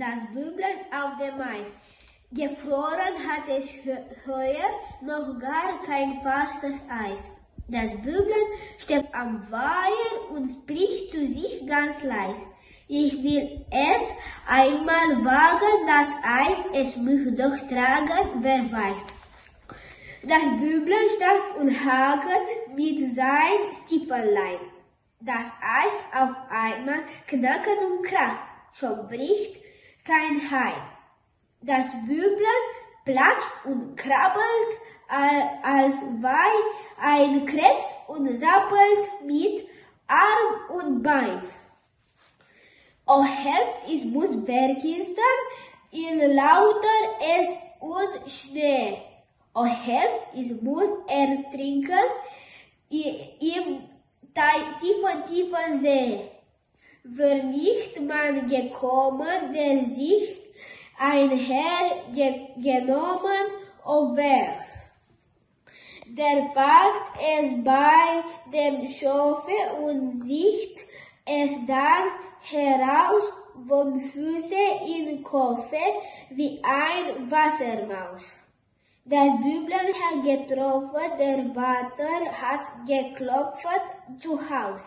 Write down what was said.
Das Büblein auf dem Mais. Gefroren hat es heuer noch gar kein fastes Eis. Das Büblein steht am Weiher und spricht zu sich ganz leis. Ich will es einmal wagen, das Eis, es mich doch tragen, wer weiß. Das Büblein staff und Hagen mit sein Stiefellein. Das Eis auf einmal knacken und kracht, schon bricht kein Heim. Das Büblein platscht und krabbelt, als wei ein Krebs und zappelt mit Arm und Bein. O helft, ich muss vergisten in lauter Es und Schnee. O helft, ich muss ertrinken im tiefen, tiefen See. Wär nicht man gekommen, der sich ein Herr ge genommen, o wer? Der packt es bei dem Schofe und sieht es dann heraus vom Füße in Koffe wie ein Wassermaus. Das Büblein hat getroffen, der Vater hat geklopft zu Haus.